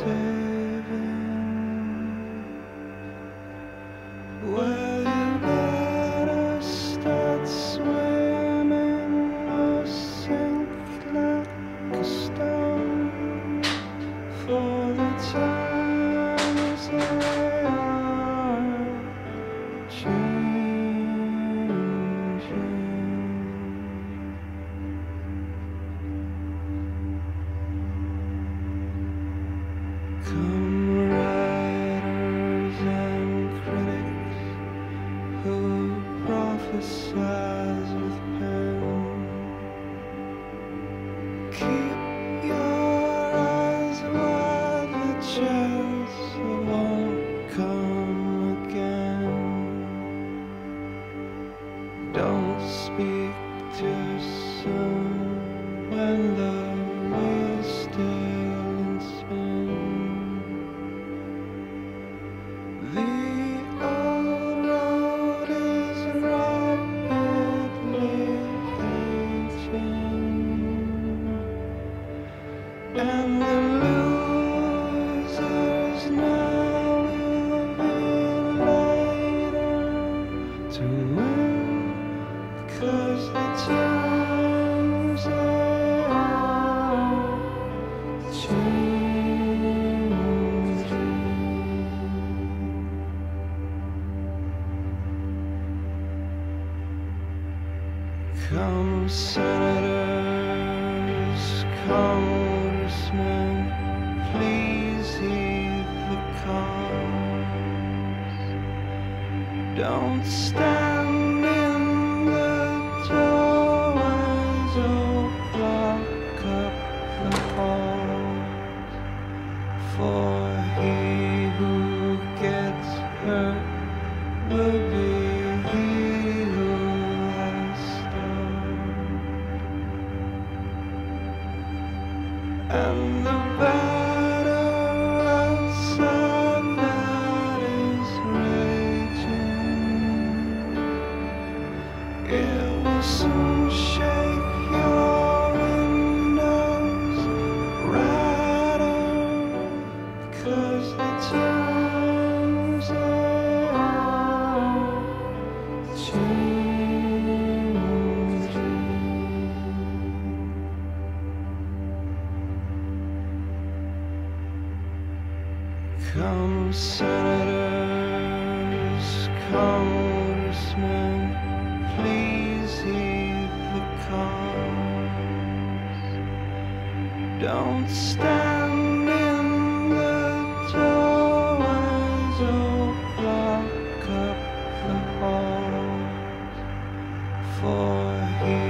saving. Don't speak too soon when the still. The old road is rapidly aging, and Come senators, congressmen, please heed the cause. Don't stand in the doorways or block up the halls. For he who gets hurt will be And the Senators, congressmen, please heed the cause. Don't stand in the doorways or block up the halls. For he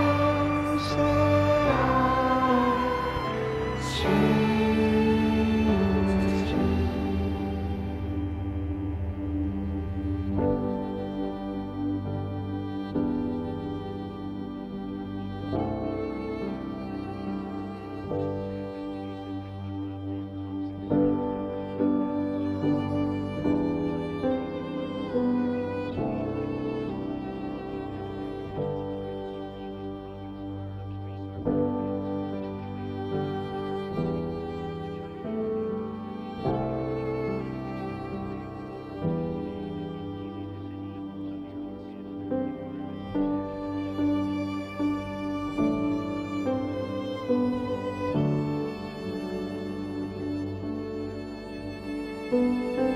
Thank